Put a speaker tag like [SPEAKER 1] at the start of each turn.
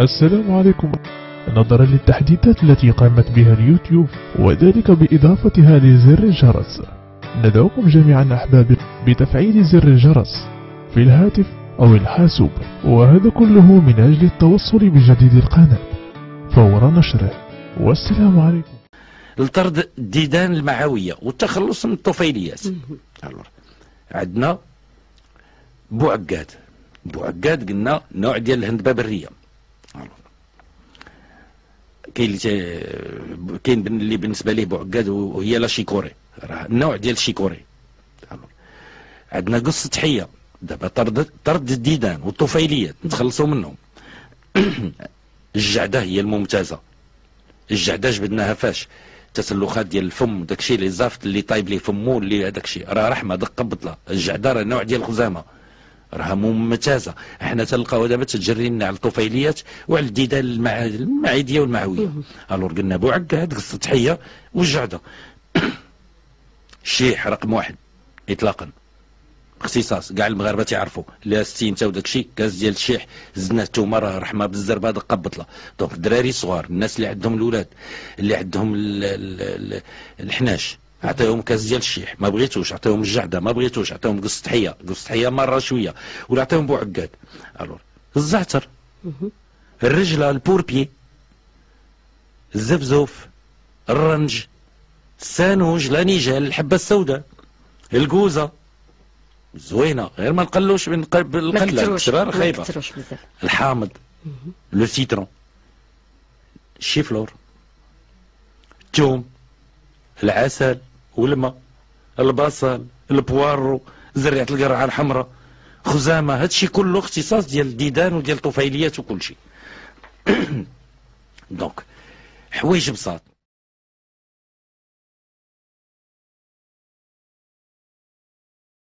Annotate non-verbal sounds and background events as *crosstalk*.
[SPEAKER 1] السلام عليكم. نظرا للتحديثات التي قامت بها اليوتيوب وذلك بإضافة هذه زر الجرس. ندعوكم جميعا أحبابي بتفعيل زر الجرس في الهاتف أو الحاسوب وهذا كله من أجل التوصل بجديد القناة. فور نشره. والسلام عليكم.
[SPEAKER 2] لطرد الديدان المعوية والتخلص من الطفيليات. عندنا بوعقاد. بوعقاد قلنا نوع ديال الهندبة برية كاين كاين اللي بالنسبة ليه بوعقاد وهي لا شيكوري. راه النوع ديال الشيكوري. عندنا قصة حيه دابا طرد طرد الديدان والطفيليات. نتخلصوا منهم. *clears throat* الجعدة هي الممتازة. الجعدة جبدناها فاش. تسلخات ديال الفم داكشي اللي زافت اللي طايب ليه فمو اللي هذاك الشيء راه رحمة دقة بطلة. الجعدة راه نوع ديال الخزامة. راها ممتازة. إحنا تلقاو دابا تجري لنا على الطفيليات وعلى الديدان المع... المعيدية والمعويه الور قلنا بوعكاد قصة تحية والجعده الشيح *coughs* رقم واحد. اطلاقا. اختصاص. كاع المغاربة تعرفوا لا ستين تا وداك الشيء كاس ديال الشيح. زدنا التومه راه رحمة بالزربة دقه بطله دونك الدراري الصغار الناس اللي عندهم الاولاد اللي عندهم الحناش. عطيهم كاس ديال الشيح ما بغيتوش عطيهم الجعدة ما بغيتوش عطيهم قص تحيه مرة شوية ولا عطيهم بوعقاد ألور. الزعتر. الرجلة البوربي الزبزوف الرنج السانوج لانيجال الحبة السوداء الكوزه زوينة. غير ما نقلوش من القله الشرار خايبة. الحامض. لو سيترون. الشيفلور الثوم العسل. والماء البصل ال poireau زريعه القرعة الحمراء خزامة هادشي كله اختصاص ديال الديدان وديال الطفيليات وكل شيء donc حوايج بساط.